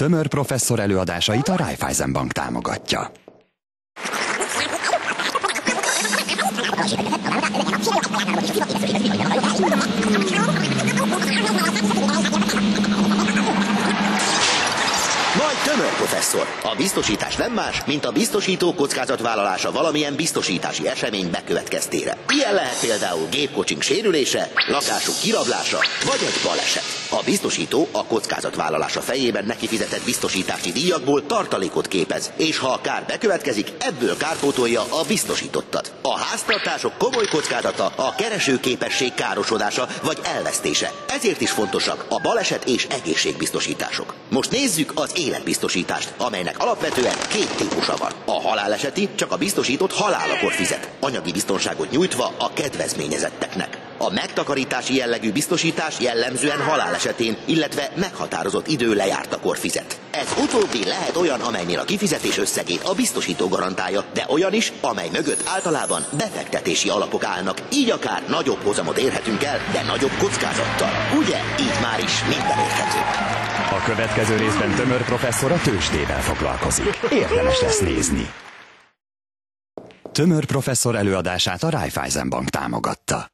Tömör professzor előadásait a Raiffeisen Bank támogatja. Majd tömör professzor. A biztosítás nem más, mint a biztosító kockázatvállalása valamilyen biztosítási esemény bekövetkeztére. Ilyen lehet például gépkocsink sérülése, lakásunk kirablása, vagy egy baleset. A biztosító a kockázatvállalása fejében neki fizetett biztosítási díjakból tartalékot képez, és ha a kár bekövetkezik, ebből kárpótolja a biztosítottat. A háztartások komoly kockázata a keresőképesség károsodása vagy elvesztése. Ezért is fontosak a baleset és egészségbiztosítások. Most nézzük az életbiztosítást, amelynek alapvetően két típusa van. A haláleseti csak a biztosított halálakor fizet, anyagi biztonságot nyújtva a kedvezményezetteknek. A megtakarítási jellegű biztosítás jellemzően halál esetén, illetve meghatározott idő lejártakor fizet. Ez utóbbi lehet olyan, amelynél a kifizetés összegét a biztosító garantálja, de olyan is, amely mögött általában befektetési alapok állnak, így akár nagyobb hozamot érhetünk el, de nagyobb kockázattal. Ugye? Így már is minden érthető. A következő részben Tömör professzor a tőzsdével foglalkozik. Érdemes lesz nézni. Tömör professzor előadását a Raiffeisen Bank támogatta.